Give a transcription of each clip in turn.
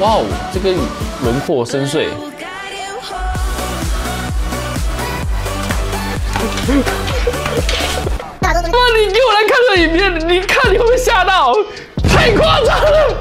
哇哦，这个轮廓深邃。妈，你给我来看个影片，你看你会不会吓到？太夸张了！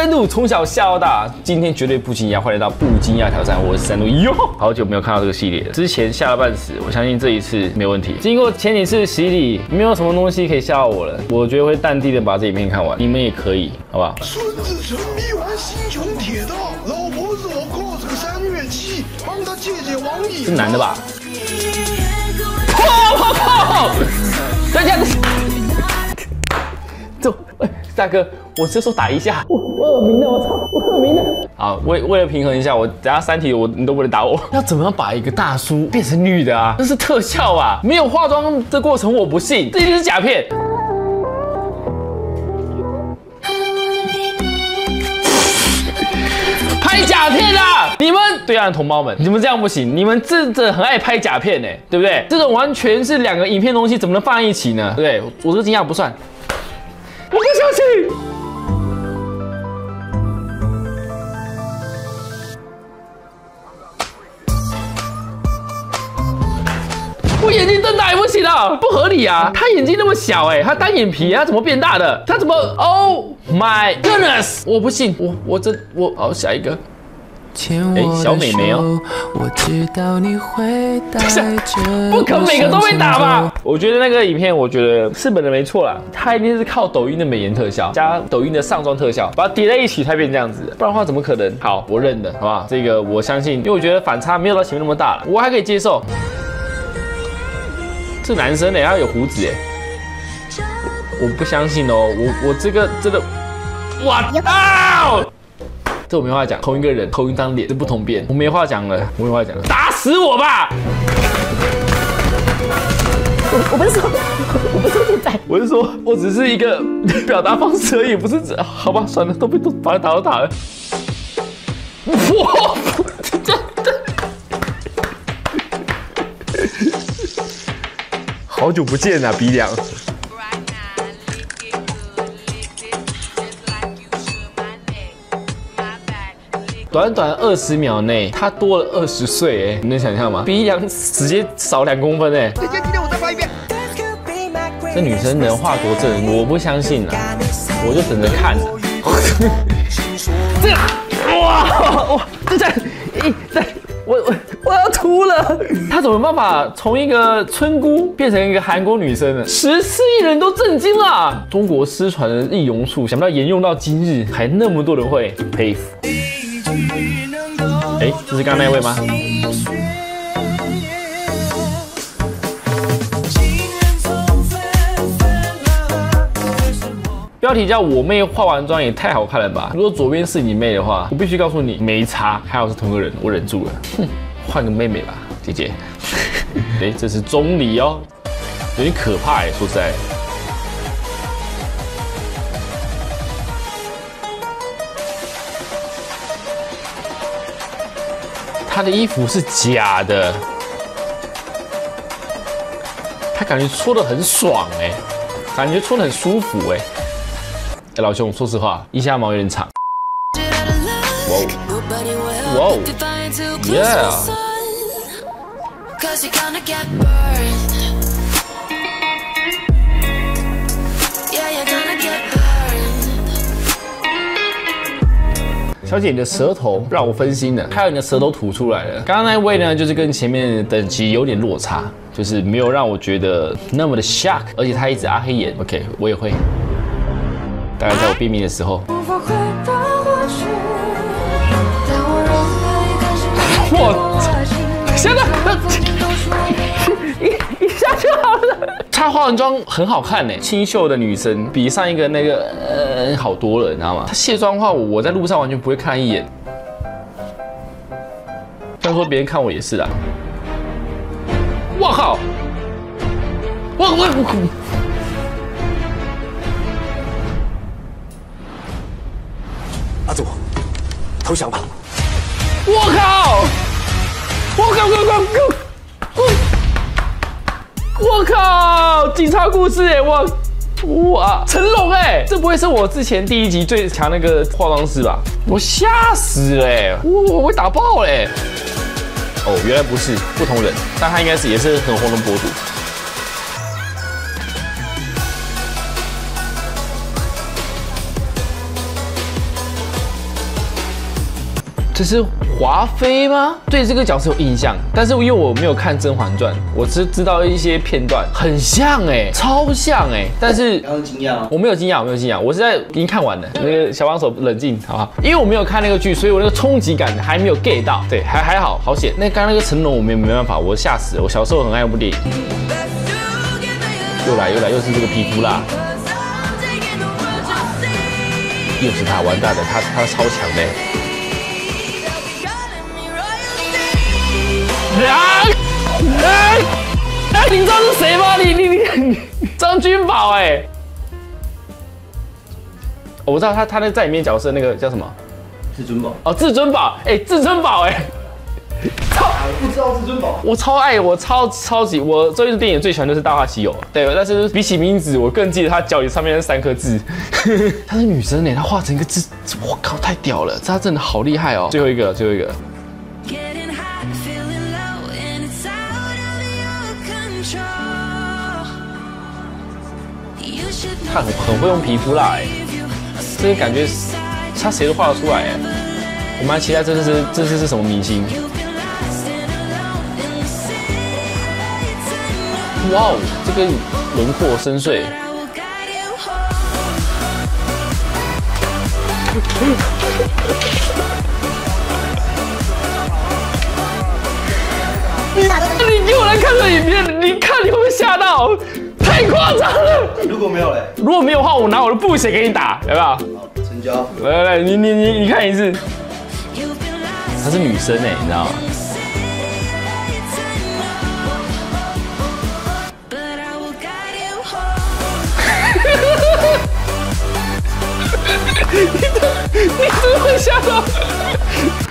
三度从小吓到大，今天绝对不惊讶，欢迎来到不惊讶挑战，我是三度哟，好久没有看到这个系列了，之前吓了半死，我相信这一次没问题。经过前几次洗礼，没有什么东西可以吓到我了，我觉得会淡定的把这影片看完，你们也可以，好不好？孙子沉迷玩星穹铁道，老婆子我过这个三月七，帮他借借网瘾。是男的吧？我靠靠！大家，走，哎，大哥，我这手打一下，我我耳鸣了，我操，我耳鸣了。好，为为了平衡一下，我等下三题我你都不能打我。要怎么样把一个大叔变成女的啊？这是特效啊，没有化妆的过程我不信，这一定是假片。拍假片啊！你们对岸同胞们，你们这样不行，你们真的很爱拍假片呢，对不对？这种完全是两个影片东西，怎么能放在一起呢？对不对？我这个惊讶不算，我不相信。我眼睛瞪大也不行啊，不合理啊！他眼睛那么小哎，他单眼皮，他怎么变大的？他怎么？Oh my goodness！我不信，我我这我好下一个。哎，小美眉哦，不可每个都会打吧？我觉得那个影片，我觉得日本人没错啦，他一定是靠抖音的美颜特效加抖音的上妆特效，把它叠在一起才变这样子，不然的话怎么可能？好，我认的，好不好？这个我相信，因为我觉得反差没有到前面那么大了，我还可以接受。这男生呢，他有胡子哎，我不相信哦，我我这个真的，哇啊！这我没话讲，同一个人，同一张脸，是不同变，我没话讲了，我没话讲了，打死我吧！我我不是说，我不是现在，我是说，我只是一个 表达方式而已，不是这，好吧，算了，都被都把他打都打了，哇，这这。好久不见啊，鼻梁。短短二十秒内，他多了二十岁，哎，你能想象吗？鼻梁直接少两公分，哎。姐姐，今天我再发一遍。这女生能画多正，我不相信啊，我就等着看。这个，哇哇，这在，一在。我我我要秃了！她怎么办法从一个村姑变成一个韩国女生呢？十四亿人都震惊了！中国失传的易容术，想不到沿用到今日，还那么多人会佩服。哎，这是刚那位吗？标题叫我妹化完妆也太好看了吧！如果左边是你妹的话，我必须告诉你没差，还好是同个人，我忍住了。哼，换个妹妹吧，姐姐。哎，这是钟离哦，有点可怕哎，说实在。他的衣服是假的，他感觉搓的很爽哎，感觉搓的很舒服哎。老兄，说实话，腋下毛有点长。哇哦，哇哦，Yeah。小姐，你的舌头让我分心了，还有你的舌头吐出来了。刚刚那位呢，就是跟前面等级有点落差，就是没有让我觉得那么的 shock，而且他一直阿黑眼。OK，我也会。大概在我便秘的时候，无法回到过去她化完妆很好看呢，清秀的女生比上一个那个呃好多了，你知道吗？她卸妆的话，我在路上完全不会看一眼。这样说别人看我也是啊。我靠！我我。阿祖，投降吧！我靠！我靠！我靠！我靠！警察故事哎！我哇，成龙哎，这不会是我之前第一集最强那个化妆师吧？我吓死了哎，哇，我会打爆嘞！哦，原来不是不同人，但他应该是也是很红的博主。这是华妃吗？对这个角色有印象，但是因为我没有看《甄嬛传》，我只知道一些片段，很像哎，超像哎，但是刚刚惊讶，我没有惊讶，我没有惊讶，我是在已经看完了。那个小帮手冷静，好不好？因为我没有看那个剧，所以我那个冲击感还没有 get 到。对，还还好，好险。那刚刚那个成龙，我没没办法，我吓死了。我小时候很爱那部电影。又来又来，又是这个皮肤啦，又是他，完蛋了，他他超强的。啊！你知道是谁吗？你你你，张君宝哎，我知道他他那在里面角色那个叫什么？至尊宝，哦，至尊宝哎，至尊宝哎，操，不知道至尊宝，我超爱，我超超级，我这部电影最喜欢就是《大话西游》，对，但是比起名字，我更记得他脚底上面那三颗痣。她是女生哎，她画成一个痣，我靠，太屌了，她真的好厉害哦。最后一个，最后一个。他很很会用皮肤啦，哎，这个感觉他谁都画得出来，哎，我蛮期待这是这是是什么明星？哇哦，这个轮廓深邃。你你给我来看这影片，你看你会不会吓到？太夸张了！如果没有嘞，如果没有的话，我拿我的布鞋给你打，要不要？好，成交。来来来，你你你你看一次，她是女生哎，你知道吗？你你怎么会吓到？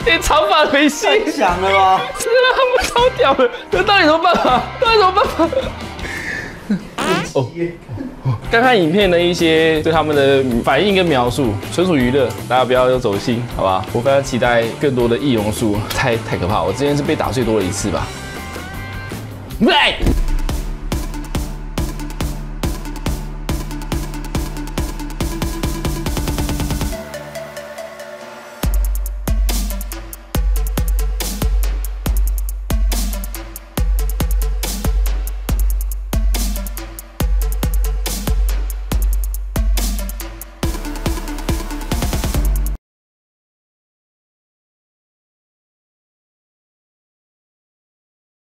你长发没戏，太强了吧？真的他们超屌的，那到底什么办法？到底什么办法？哦，看看影片的一些对他们的反应跟描述，纯属娱乐，大家不要走心，好吧？我非常期待更多的易容术，太太可怕，我之前是被打最多的一次吧。喂。